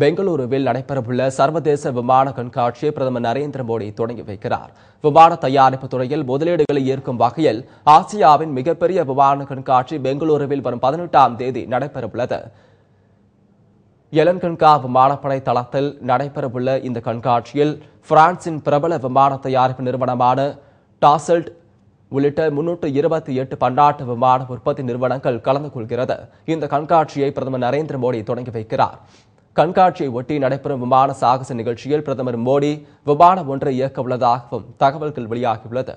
பெங்களூருவில் நடைபெறவுள்ள சர்வதேச விமான கண்காட்சியை பிரதமர் நரேந்திர மோடி தொடங்கி வைக்கிறார். விமான தயாரிப்பு துறையில் முதலீடுகளை ஈர்க்கும் வகையில் ஆசியாவின் மிகப்பெரிய விமான கண்காட்சி பெங்களூருவில் வரும் பதினெட்டாம் தேதி நடைபெறவுள்ளது. எலன்கன்கா விமானப்படை தளத்தில் நடைபெறவுள்ள இந்த கண்காட்சியில் பிரான்சின் பிரபல விமான தயாரிப்பு நிறுவனமான டாசல்ட் உள்ளிட்ட முன்னூற்று இருபத்தி எட்டு பன்னாட்டு விமான உற்பத்தி நிறுவனங்கள் கலந்து கொள்கிறது. இந்த கண்காட்சியை பிரதமர் நரேந்திர மோடி தொடங்கி வைக்கிறார். கண்காட்சியை ஒட்டி நடைபெறும் விமான சாகச நிகழ்ச்சியில் பிரதமர் மோடி விமானம் ஒன்றை இயக்க உள்ளதாகவும் தகவல்கள் வெளியாகியுள்ளது.